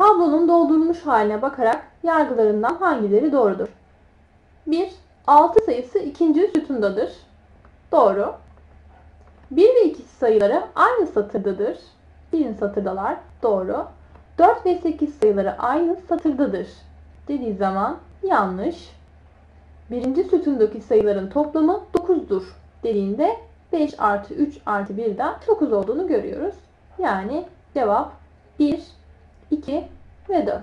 Tablonun doldurulmuş haline bakarak yargılarından hangileri doğrudur? 1. 6 sayısı ikinci sütundadır. Doğru. 1 ve 2 sayıları aynı satırdadır. Birinci satırdalar. Doğru. 4 ve 8 sayıları aynı satırdadır. Dediği zaman yanlış. Birinci sütundaki sayıların toplamı 9'dur dediğinde 5 artı 3 artı 1'den 9 olduğunu görüyoruz. Yani cevap 1, 2 ve 4.